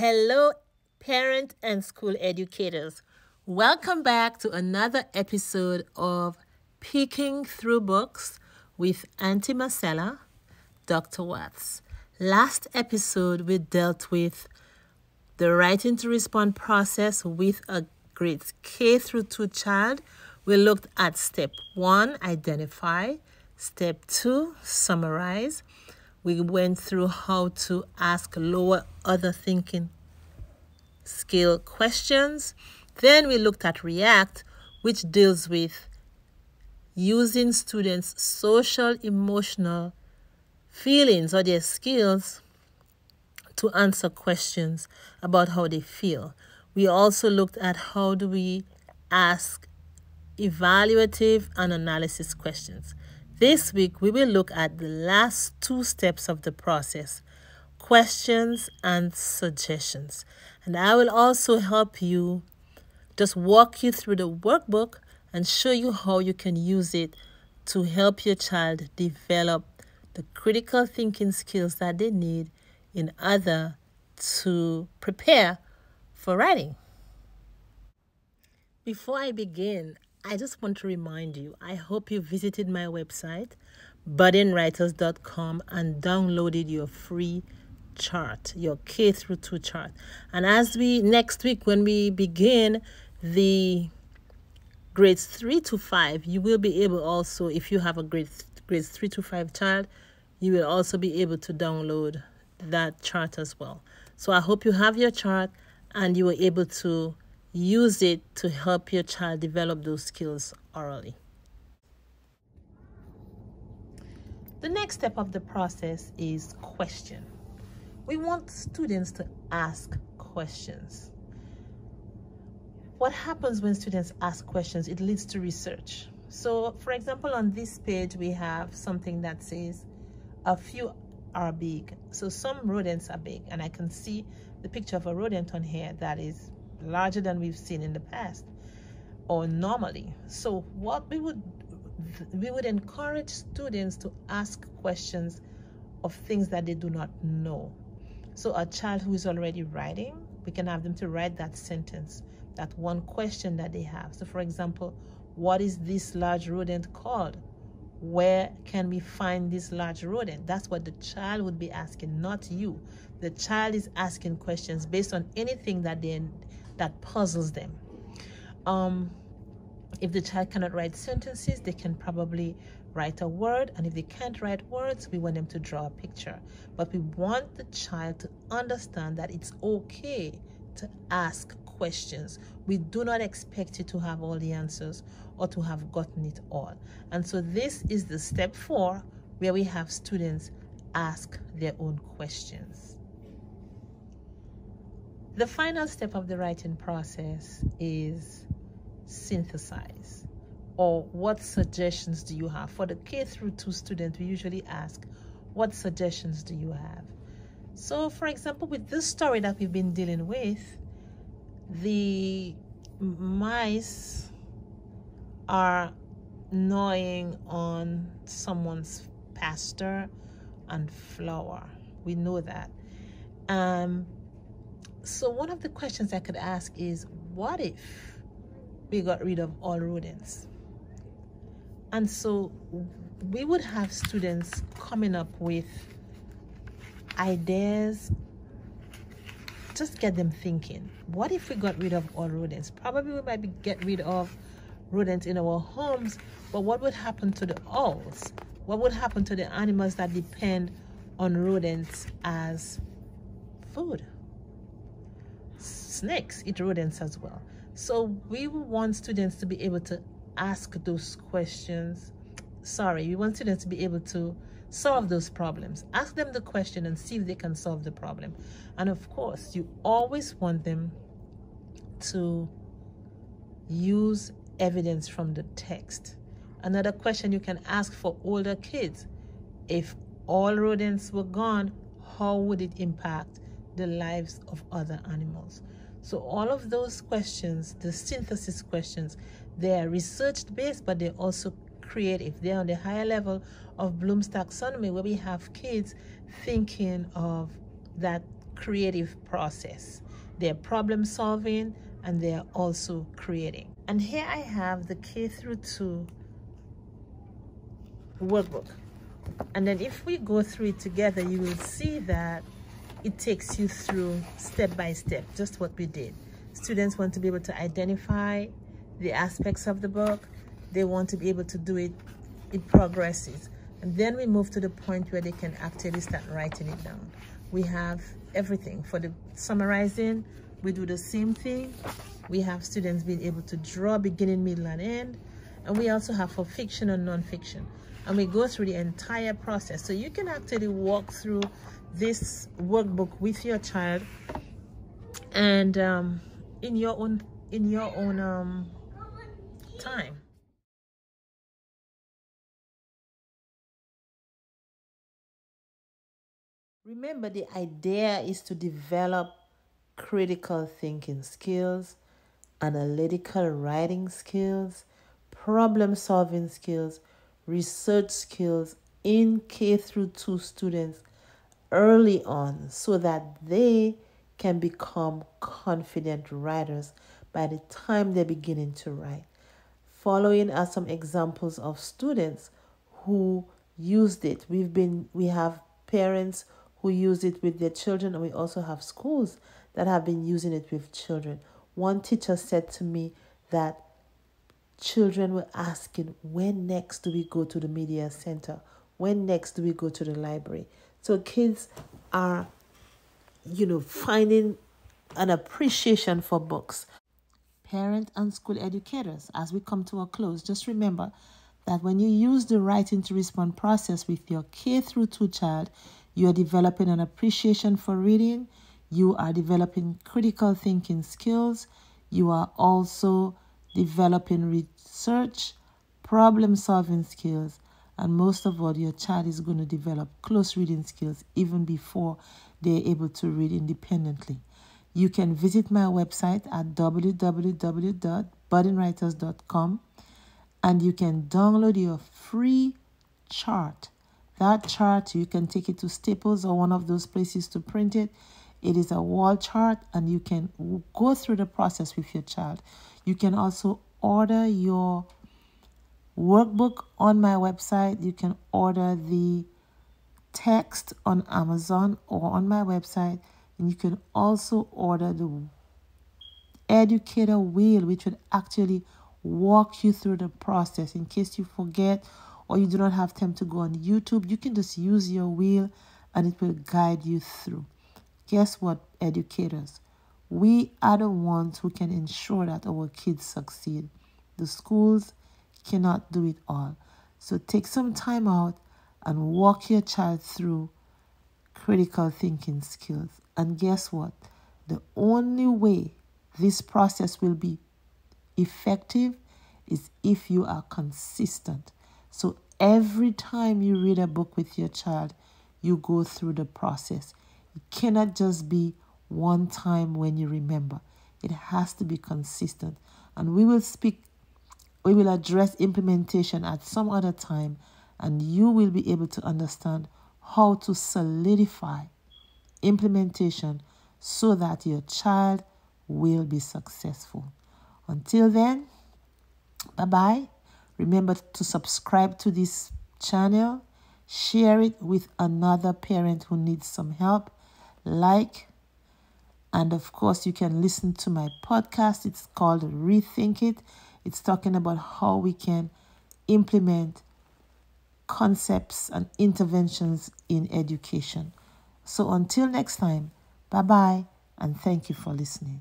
Hello, parent and school educators. Welcome back to another episode of Peeking Through Books with Auntie Marcella, Dr. Watts. Last episode, we dealt with the writing to respond process with a grades K through 2 child. We looked at step 1, identify, step 2, summarize. We went through how to ask lower order thinking skill questions. Then we looked at react, which deals with using students' social emotional feelings or their skills to answer questions about how they feel. We also looked at how do we ask evaluative and analysis questions. This week, we will look at the last two steps of the process questions and suggestions. And I will also help you just walk you through the workbook and show you how you can use it to help your child develop the critical thinking skills that they need in order to prepare for writing. Before I begin, I just want to remind you I hope you visited my website, buddingwriters.com, and downloaded your free chart, your K through 2 chart. And as we next week, when we begin the grades 3 to 5, you will be able also, if you have a grade grades 3 to 5 child, you will also be able to download that chart as well. So I hope you have your chart and you were able to use it to help your child develop those skills orally. The next step of the process is question. We want students to ask questions. What happens when students ask questions? It leads to research. So, for example, on this page, we have something that says a few are big. So some rodents are big, and I can see the picture of a rodent on here that is larger than we've seen in the past or normally. So what we would we would encourage students to ask questions of things that they do not know. So a child who is already writing, we can have them to write that sentence, that one question that they have. So for example, what is this large rodent called? where can we find this large rodent? That's what the child would be asking, not you. The child is asking questions based on anything that they that puzzles them. Um, if the child cannot write sentences, they can probably write a word. And if they can't write words, we want them to draw a picture. But we want the child to understand that it's okay to ask questions. We do not expect you to have all the answers or to have gotten it all. And so this is the step four where we have students ask their own questions. The final step of the writing process is synthesize or what suggestions do you have? For the K through 2 student, we usually ask, what suggestions do you have? So, for example, with this story that we've been dealing with, the mice are gnawing on someone's pasture and flower. We know that. Um, so one of the questions I could ask is, what if we got rid of all rodents? And so we would have students coming up with ideas just get them thinking. What if we got rid of all rodents? Probably we might be, get rid of rodents in our homes but what would happen to the owls? What would happen to the animals that depend on rodents as food snakes eat rodents as well so we want students to be able to ask those questions sorry we want students to be able to solve those problems. Ask them the question and see if they can solve the problem. And of course, you always want them to use evidence from the text. Another question you can ask for older kids if all rodents were gone, how would it impact the lives of other animals? So, all of those questions, the synthesis questions, they are research based, but they also creative. They're on the higher level of Bloom's taxonomy where we have kids thinking of that creative process. They're problem solving and they're also creating. And here I have the K through 2 workbook. And then if we go through it together, you will see that it takes you through step by step, just what we did. Students want to be able to identify the aspects of the book. They want to be able to do it, it progresses. And then we move to the point where they can actually start writing it down. We have everything. For the summarizing, we do the same thing. We have students being able to draw beginning, middle, and end. And we also have for fiction and non-fiction. And we go through the entire process. So you can actually walk through this workbook with your child and um, in your own in your own um, time. Remember, the idea is to develop critical thinking skills, analytical writing skills, problem solving skills, research skills in K through 2 students early on so that they can become confident writers by the time they're beginning to write. Following are some examples of students who used it. We've been we have parents who use it with their children and we also have schools that have been using it with children. One teacher said to me that children were asking, when next do we go to the media center? When next do we go to the library? So kids are, you know, finding an appreciation for books. Parent and school educators, as we come to a close, just remember that when you use the writing to respond process with your K through 2 child, you are developing an appreciation for reading, you are developing critical thinking skills, you are also developing research, problem solving skills, and most of all, your child is going to develop close reading skills even before they're able to read independently. You can visit my website at www.buddingwriters.com and you can download your free chart. That chart, you can take it to Staples or one of those places to print it. It is a wall chart and you can go through the process with your child. You can also order your workbook on my website. You can order the text on Amazon or on my website. And you can also order the educator wheel, which would actually walk you through the process in case you forget or you do not have time to go on YouTube. You can just use your wheel and it will guide you through. Guess what, educators? We are the ones who can ensure that our kids succeed. The schools cannot do it all. So take some time out and walk your child through critical thinking skills. And guess what? The only way this process will be effective is if you are consistent. So every time you read a book with your child, you go through the process. It cannot just be one time when you remember. It has to be consistent. And we will speak, we will address implementation at some other time, and you will be able to understand how to solidify implementation so that your child will be successful. Until then, bye bye. Remember to subscribe to this channel, share it with another parent who needs some help, like, and of course, you can listen to my podcast. It's called Rethink It. It's talking about how we can implement concepts and interventions in education. So until next time, bye bye, and thank you for listening.